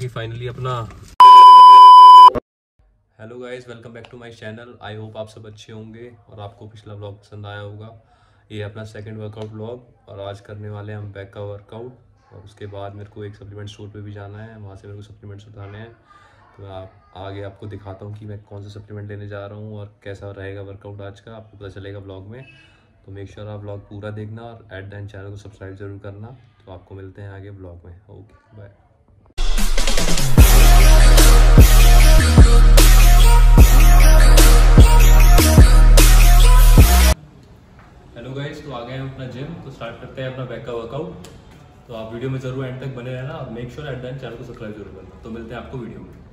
कि फाइनली अपना hello guys welcome back to my channel I hope आप सब अच्छे होंगे और आपको पिछला व्लॉग पसंद आया होगा। ये अपना सेकंड वर्कआउट व्लॉग और आज करने वाले हैं हम बैक का वर्कआउट और उसके बाद मेरे को एक सप्लीमेंट स्टोर पे भी जाना है। वहाँ से मेरे को सप्लीमेंट्स उठाने हैं। तो आप आगे आपको दिखाता हूँ कि मैं कौन सा सप्लीमेंट लेने जा रहा हूँ और कैसा रहेगा वर्कआउट आज का। आपको पता चलेगा ब्लॉग में। तो मेक श्योर आप ब्लॉग पूरा देखना और एट द चैनल को सब्सक्राइब ज़रूर करना। तो आपको मिलते हैं आगे ब्लॉग में। ओके बाय तो स्टार्ट करते हैं अपना बैक का वर्कआउट तो आप वीडियो में ज़रूर एंड तक बने रहना और make sure at the end channel को सब्सक्राइब ज़रूर करना। तो मिलते हैं आपको वीडियो में।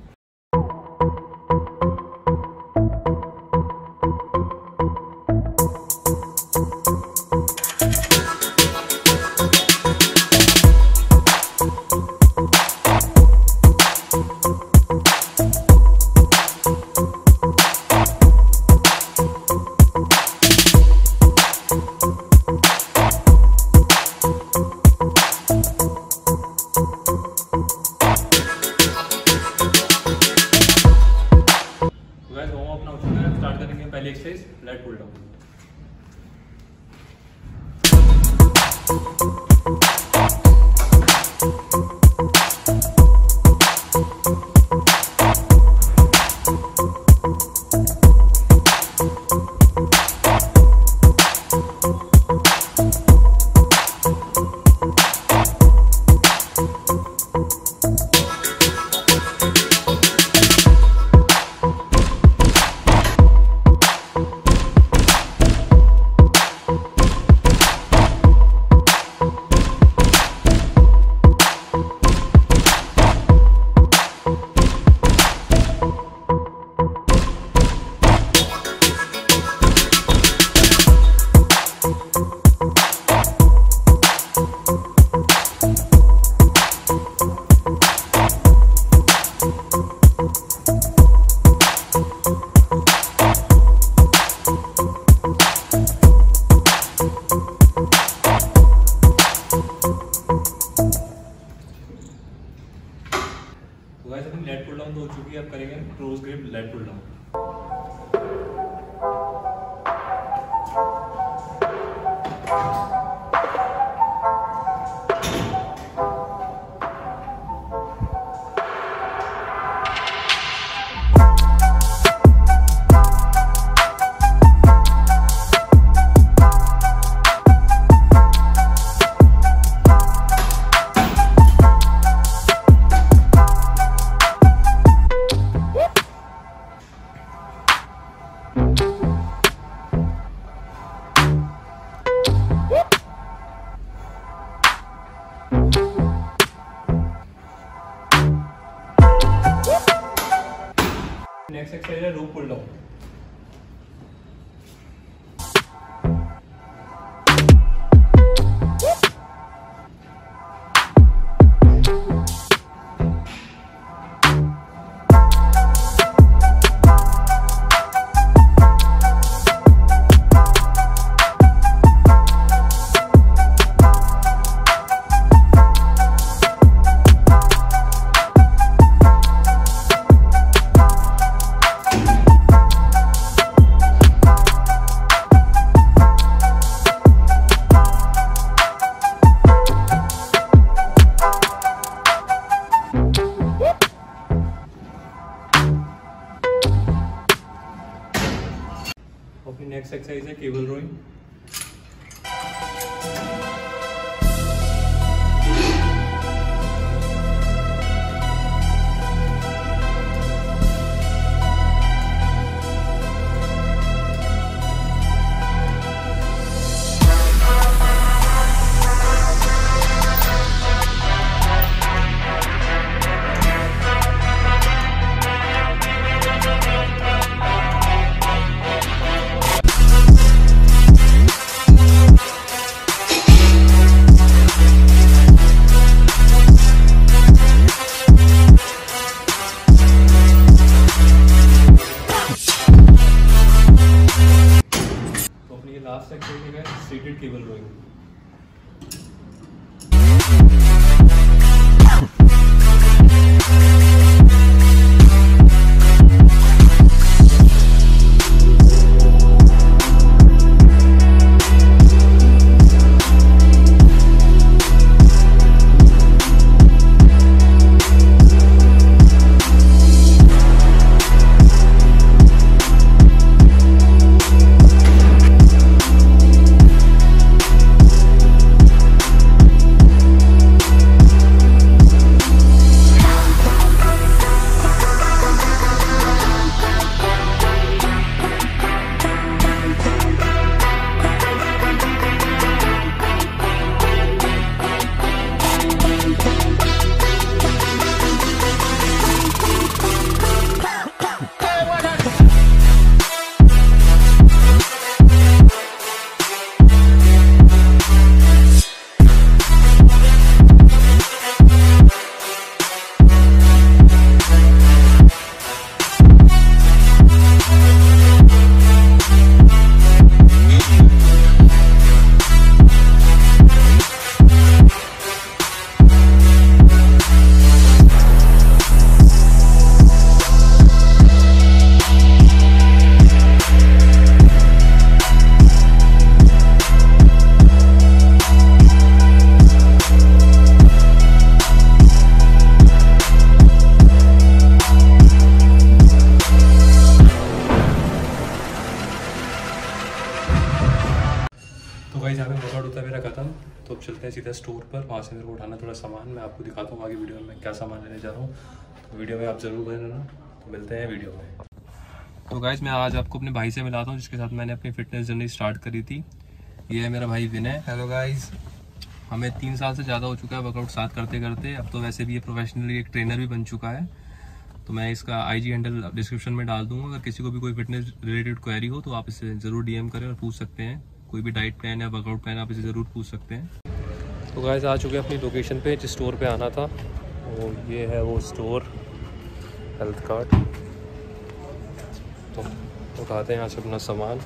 तो वैसे अपनी लेट पुल डाउन तो हो चुकी है, अब करेंगे close grip lat pull down next exercise है रोप पुल डाउन अपनी नेक्स्ट एक्सरसाइज है केबल रोइंग लास्ट एक्सरसाइज है सीटेड केबल रोइंग चलते हैं सीधा स्टोर पर वहाँ से मेरे को उठाना थोड़ा सामान मैं आपको दिखाता हूँ आगे वीडियो में क्या सामान लेने जा रहा हूँ। तो वीडियो में आप ज़रूर बने रहना। तो मिलते हैं वीडियो में। तो गाइज़ मैं आज आपको अपने भाई से मिलाता हूँ जिसके साथ मैंने अपनी फिटनेस जर्नी स्टार्ट करी थी। ये है मेरा भाई विनय। हेलो गाइज़ हमें तीन साल से ज़्यादा हो चुका है वर्कआउट साथ करते करते अब तो वैसे भी ये प्रोफेशनली एक ट्रेनर भी बन चुका है। तो मैं इसका आईजी हैंडल डिस्क्रिप्शन में डाल दूँगा। अगर किसी को भी कोई फिटनेस रिलेटेड क्वेरी हो तो आप इसे ज़रूर डीएम करें और पूछ सकते हैं। कोई भी डाइट प्लान या वर्कआउट प्लान आप इसे ज़रूर पूछ सकते हैं। तो गाइस आ चुके हैं अपनी लोकेशन पे, जिस स्टोर पे आना था। वो ये है वो स्टोर हेल्थ कार्ड तो उठाते हैं यहाँ से अपना सामान।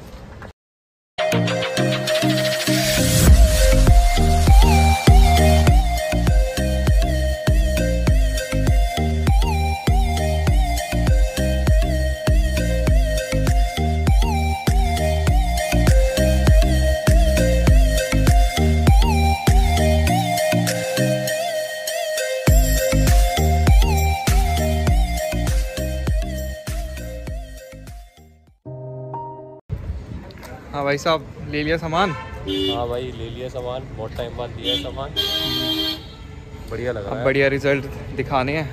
भाई साहब ले लिया सामान? हाँ भाई ले लिया सामान। बहुत टाइम बाद लिया सामान। बढ़िया लगा अब बढ़िया रिज़ल्ट दिखाने हैं।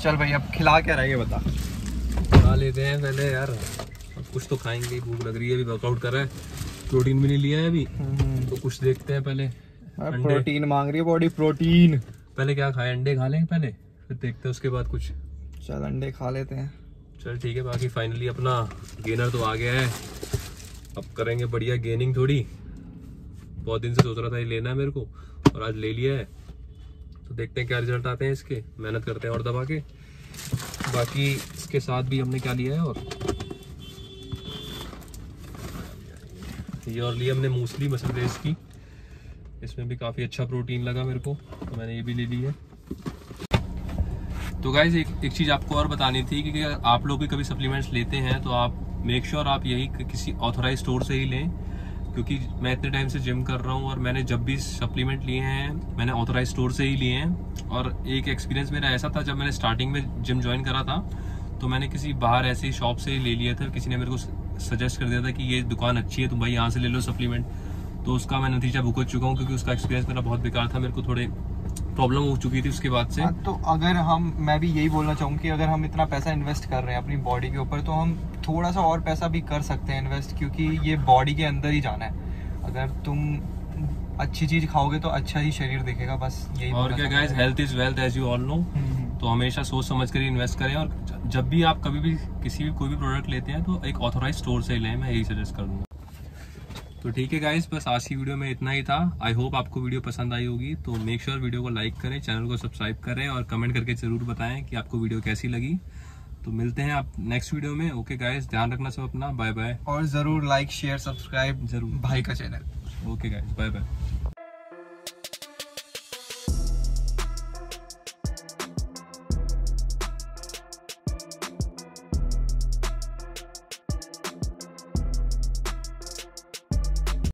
चल भाई अब खिला क्या रहा है ये बता। खा लेते हैं पहले यार। अब कुछ तो खाएँगे भूख लग रही है अभी वर्कआउट कर रहा है। प्रोटीन भी नहीं लिया है अभी। तो कुछ देखते हैं पहले। प्रोटीन मांग रही है बॉडी प्रोटीन पहले क्या खाए? अंडे खा लेंगे पहले फिर देखते हैं उसके बाद कुछ। चल, अंडे खा लेते हैं। चल, ठीक है, बाकी फाइनली अपना गेनर तो आ गया है। अब करेंगे बढ़िया गेनिंग थोड़ी। बहुत दिन से सोच रहा था ये लेना है मेरे को, और आज ले लिया है। तो देखते हैं क्या रिज़ल्ट आते हैं इसके। मेहनत करते हैं और दबा के। बाकी इसके साथ भी हमने क्या लिया है और? ये और लिया हमने मूसली मसल की। इसमें भी काफ़ी अच्छा प्रोटीन लगा मेरे को तो मैंने ये भी ले ली है। तो गाइज़ एक एक चीज़ आपको और बतानी थी कि अगर आप लोग भी कभी सप्लीमेंट्स लेते हैं तो आप मेक श्योर sure आप यही किसी ऑथोराइज स्टोर से ही लें, क्योंकि मैं इतने टाइम से जिम कर रहा हूँ और मैंने जब भी सप्लीमेंट लिए हैं, मैंने ऑथोराइज स्टोर से ही लिए हैं। और एक एक्सपीरियंस मेरा ऐसा था, जब मैंने स्टार्टिंग में जिम ज्वाइन करा था तो मैंने किसी बाहर ऐसी शॉप से ही ले लिया था किसी ने मेरे को सजेस्ट कर दिया था कि ये दुकान अच्छी है, तुम भाई यहाँ से ले लो सप्लीमेंट तो उसका मैं नतीजा भुगत चुका हूँ क्योंकि उसका एक्सपीरियंस मेरा बहुत बेकार था मेरे को थोड़े प्रॉब्लम हो चुकी थी उसके बाद से। हाँ, तो अगर हम मैं भी यही बोलना चाहूँ कि अगर हम इतना पैसा इन्वेस्ट कर रहे हैं अपनी बॉडी के ऊपर तो हम थोड़ा सा और पैसा भी कर सकते हैं इन्वेस्ट क्योंकि ये बॉडी के अंदर ही जाना है। अगर तुम अच्छी चीज़ खाओगे तो अच्छा ही शरीर दिखेगा बस यही और क्या guys health is wealth as you all know तो हमेशा सोच समझ कर इन्वेस्ट करें और जब भी आप कभी भी किसी भी कोई भी प्रोडक्ट लेते हैं तो एक ऑथोराइज स्टोर से ही लें मैं यही सजेस्ट करूँगा। तो ठीक है गाइस बस आज की वीडियो में इतना ही था। आई होप आपको वीडियो पसंद आई होगी। तो मेक श्योर sure वीडियो को लाइक करें चैनल को सब्सक्राइब करें और कमेंट करके ज़रूर बताएँ कि आपको वीडियो कैसी लगी। तो मिलते हैं आप नेक्स्ट वीडियो में। ओके गाइस ध्यान रखना सब अपना। बाय बाय और ज़रूर लाइक शेयर सब्सक्राइब ज़रूर। भाई का channel okay guys bye bye